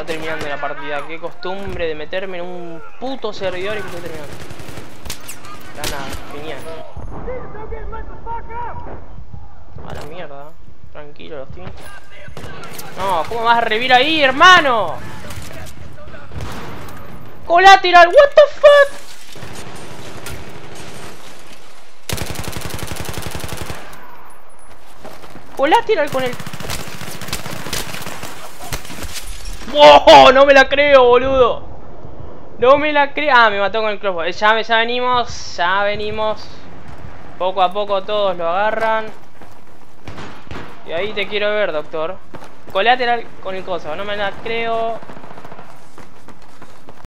está terminando la partida. Qué costumbre de meterme en un puto servidor y que esté terminando. nada, genial. A la mierda. Tranquilo, los teams. No, ¿cómo vas a revivir ahí, hermano? Collateral, what the fuck? Collateral con el... ¡Oh! No me la creo, boludo. No me la creo. Ah, me mató con el crossbow. Ya, ya venimos, ya venimos. Poco a poco todos lo agarran. Y ahí te quiero ver, doctor. Colateral con el coso. No me la creo.